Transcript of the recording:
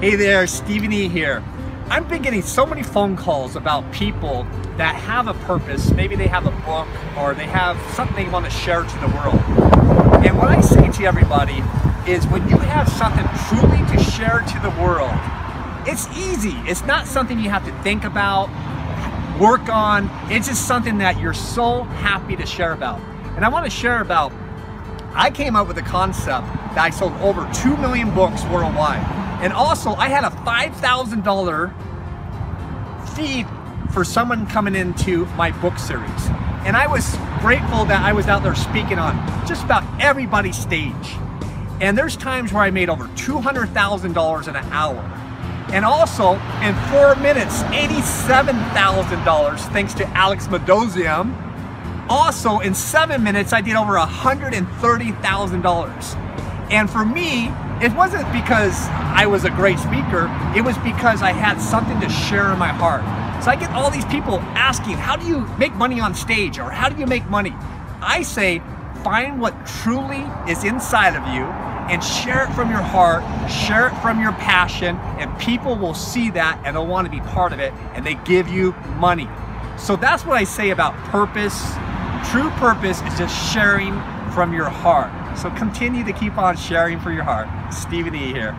Hey there, Steven E here. I've been getting so many phone calls about people that have a purpose. Maybe they have a book or they have something they want to share to the world. And what I say to everybody is when you have something truly to share to the world, it's easy. It's not something you have to think about, work on. It's just something that you're so happy to share about. And I want to share about, I came up with a concept that I sold over 2 million books worldwide. And also, I had a $5,000 fee for someone coming into my book series. And I was grateful that I was out there speaking on just about everybody's stage. And there's times where I made over $200,000 in an hour. And also, in four minutes, $87,000 thanks to Alex Mandossian. Also, in seven minutes, I did over $130,000. And for me, it wasn't because I was a great speaker, it was because I had something to share in my heart. So I get all these people asking, how do you make money on stage or how do you make money? I say, find what truly is inside of you and share it from your heart, share it from your passion, and people will see that and they'll want to be part of it and they give you money. So that's what I say about purpose. True purpose is just sharing from your heart. So continue to keep on sharing for your heart. Steven E here.